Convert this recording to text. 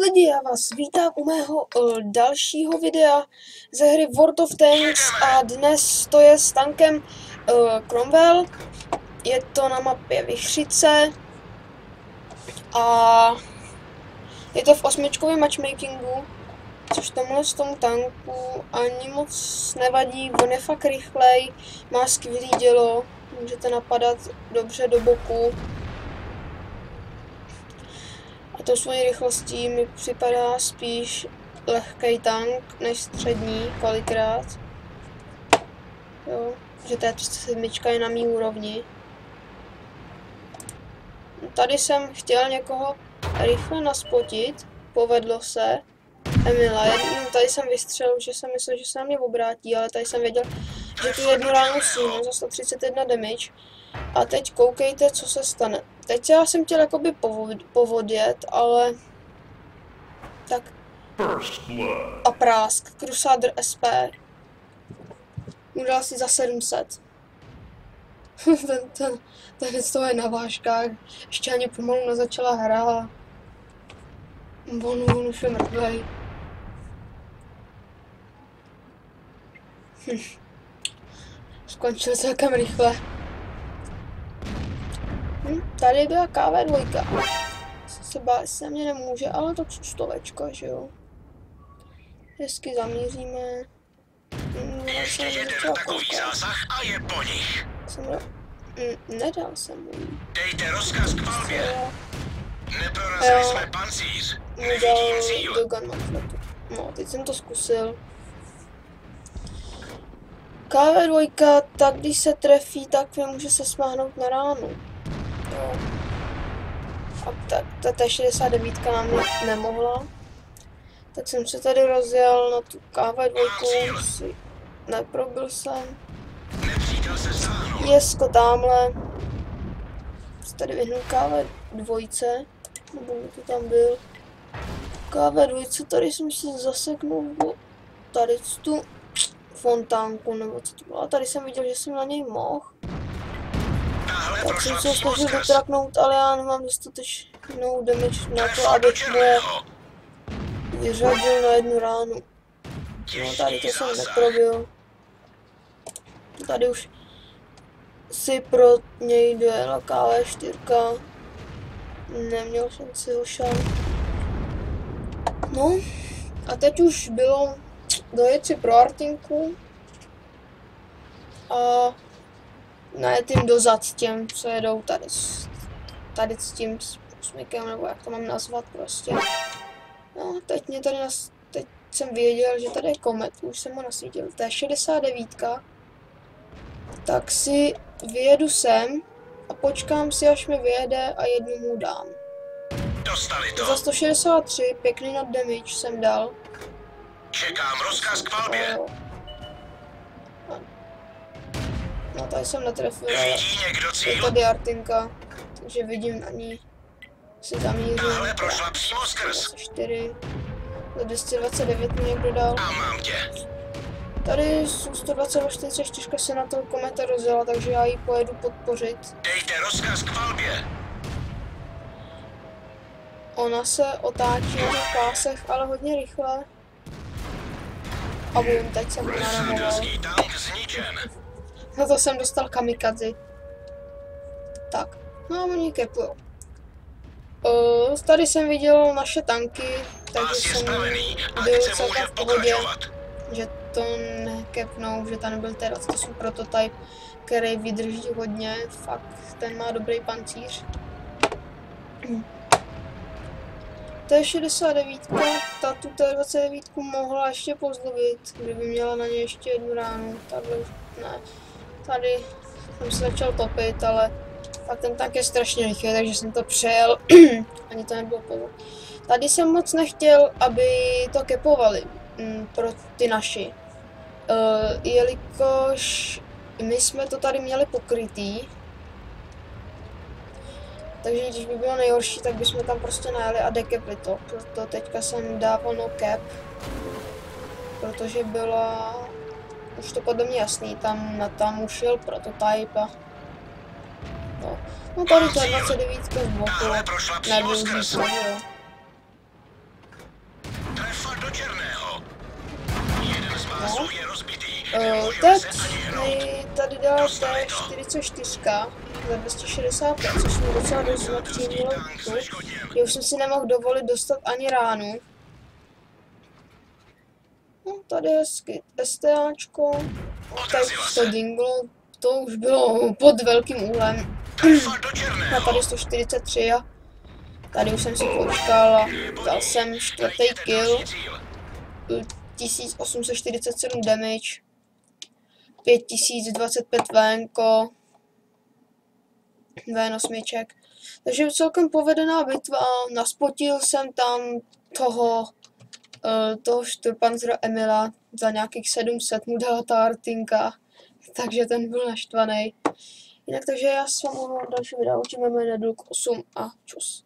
lidi, já vás vítám u mého uh, dalšího videa ze hry World of Tanks a dnes to je s tankem uh, Cromwell. Je to na mapě Vychřice a je to v osmičkovém matchmakingu, což tomuhle z tomu tanku ani moc nevadí, on je fakt rychlej, má skvělý dělo, můžete napadat dobře do boku. A to svojí rychlostí mi připadá spíš lehký tank než střední kolikrát. Jo, že ta 307 je na mý úrovni. Tady jsem chtěl někoho rychle naspotit, povedlo se. Emila, tady jsem vystřelil, že jsem myslel, že se na mě obrátí, ale tady jsem věděl, že tu jednu ránu stínu za 131 damage. A teď koukejte, co se stane. Teď já jsem chtěl jakoby povod, povodjet, ale... Tak. A prásk. Crusader SP. Udal si za 700. ten, ten, ten z toho je na vážkách. Ještě ani pomalu nezačala hra. On, on už je mrtvej. Hm. Skončil celkem rychle. Hm, tady byla KV2. Se bát se mě nemůže, ale to stovečka, že jo. Hezky zamíříme. Hm, Ještě jeden takový zásah a je po nich. Jsem do... hm, nedal jsem mu. Dejte rozkaz k palbě. Neprorazili jsme pancíř. Nevidím cíl. Do gunmanfletu. No, teď jsem to zkusil. KV2, tak když se trefí, tak může se smáhnout na ránu. Jo. A tak ta T69 nám nemohla. Tak jsem se tady rozjel na tu KV2, si neprobil jsem. Jesko tamhle. Se tady vyhnul KV2, nebo to tam byl. KV2, tady jsem si zaseknul tady tu fontánku, nebo co to bylo. A tady jsem viděl, že jsem na něj mohl. Tak jsem se snažil vytraknout, ale já nemám dostatečnou damage na to, abych mu vyřadil na jednu ránu. No tady to jsem neprobil. Tady už si pro něj dojela KV4. Neměl šanci ho šan. No, a teď už bylo dojet si pro Artinku a najet jim dozad těm, co jedou tady s, tady s tím smykem, nebo jak to mám nazvat prostě. No, teď mě tady nas, teď jsem věděl, že tady je komet, už jsem ho nasvítil, to je 69. Tak si vyjedu sem a počkám si, až mi vyjede a jednu mu dám. Dostali to. Za 163, pěkný nad damage jsem dal. Čekám rozkaz k palbě. No tady jsem netrefil. Vidí někdo Je cíl? tady Artinka, takže vidím na ní. Si zamířím. Tahle prošla přímo skrz. 4. Za 229 mi někdo dal. A mám tě. Tady jsou 144 se na to kometa rozjela, takže já ji pojedu podpořit. Dejte rozkaz k palbě. Ona se otáčí na pásech, ale hodně rychle. A bum, teď jsem naramoval. Ruský tank zničen. Na to jsem dostal kamikazi. Tak, no a oni kepujou. Uh, tady jsem viděl naše tanky, takže jsem byl celkem v pohodě, že to nekepnou, že tam nebyl T28 prototyp, který vydrží hodně, fakt, ten má dobrý pancíř. T69, ta tu T29 mohla ještě pozlovit, kdyby měla na ně ještě jednu ránu, už ne. Tady jsem se začal topit, ale fakt ten tank je strašně rychlý, takže jsem to přejel, ani to nebylo pozor. Tady jsem moc nechtěl, aby to kepovali mm, pro ty naši. Uh, jelikož my jsme to tady měli pokrytý, takže když by bylo nejhorší, tak bychom tam prostě najeli a dekepli to. Proto teďka jsem dával no cap. Protože byla už to podle mě jasný, tam na tam už jel prototype a... No, no tady to je 29 z boku, nebyl z jo. No. Uh, eh, tak mi tady dala T44 za 265, což mi docela dost zlepšilo. Hm. Já už jsem si nemohl dovolit dostat ani ránu. Tady skit STAčko, tak to dinglo, to už bylo pod velkým úhlem. A tady 143 a tady už jsem si počkal a dal jsem čtvrtý kill. Další cíl. 1847 damage, 5025 venko, V8. Takže celkem povedená bitva, naspotil jsem tam toho, toho Šturpanzera Emila za nějakých 700 mu dala ta Artinka, takže ten byl naštvaný. Jinak takže já s vámi v dalším videu učíme Neduk 8 a čus.